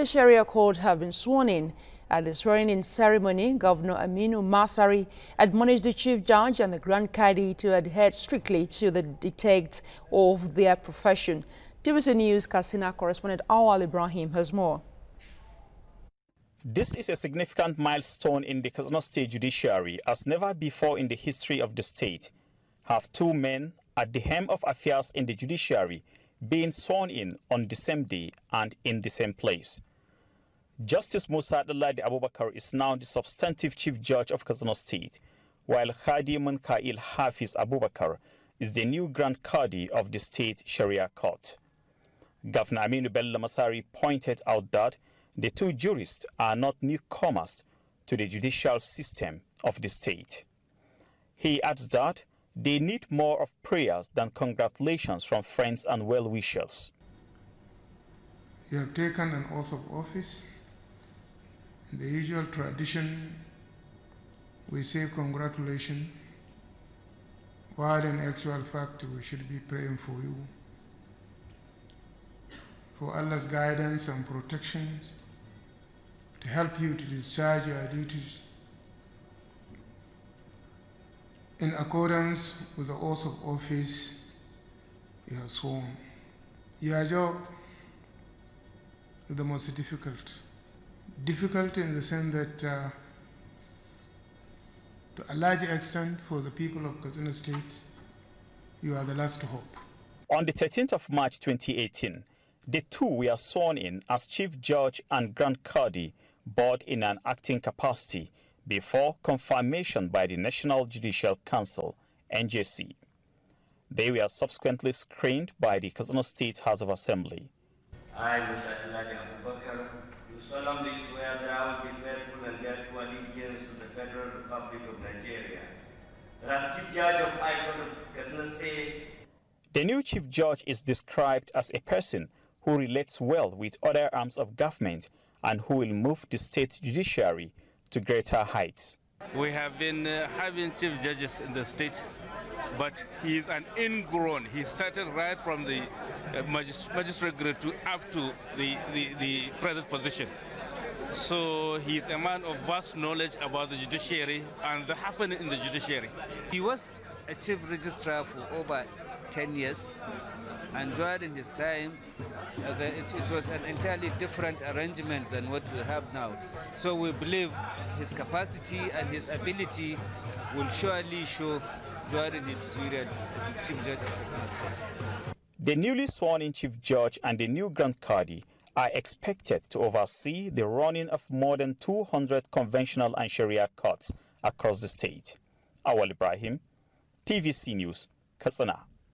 the Sharia court have been sworn in. At the swearing-in ceremony, Governor Aminu Masari admonished the Chief Judge and the Grand Kadi to adhere strictly to the dictates of their profession. TVC News Katsina correspondent Awal Ibrahim has more. This is a significant milestone in the Katsina State judiciary as never before in the history of the state have two men at the helm of affairs in the judiciary being sworn in on the same day and in the same place. Justice Musa Danladi Abubakar is now the substantive chief judge of Katsina State, while Khadi Munkail Hafiz Abubakar is the new Grand Qadi of the state Sharia court. Governor Aminu Bello Masari pointed out that the two jurists are not newcomers to the judicial system of the state. He adds that they need more of prayers than congratulations from friends and well-wishers. You have taken an oath of office. In the usual tradition, we say congratulations, while in actual fact we should be praying for you, for Allah's guidance and protection, to help you to discharge your duties in accordance with the oath of office you have sworn. Your job is the most difficult. Difficult in the sense that uh, to a large extent for the people of Katsina State, you are the last hope. On the 13th of March 2018, the two were sworn in as Chief Judge and Grand Qadi both in an acting capacity before confirmation by the National Judicial Council, NJC. They were subsequently screened by the Katsina State House of Assembly. I, Musa Abubakar, do solemnly swear that I will be faithful and bear true allegiance to the Federal Republic of Nigeria. That as Chief Judge of High Court of Katsina State, the new Chief Judge is described as a person who relates well with other arms of government and who will move the state judiciary to greater heights. We have been uh, having chief judges in the state, but he is an ingrown. He started right from the uh, magistrate grade to up to the, the, the present position. So he's a man of vast knowledge about the judiciary and the happening in the judiciary. He was a chief registrar for over 10 years and during his time, it, it, was an entirely different arrangement than what we have now. So we believe his capacity and his ability will surely show the Chief Judge of the State. The newly sworn-in Chief Judge and the new Grand Qadi are expected to oversee the running of more than 200 conventional and Sharia courts across the state. Awal Ibrahim, TVC News, Katsina.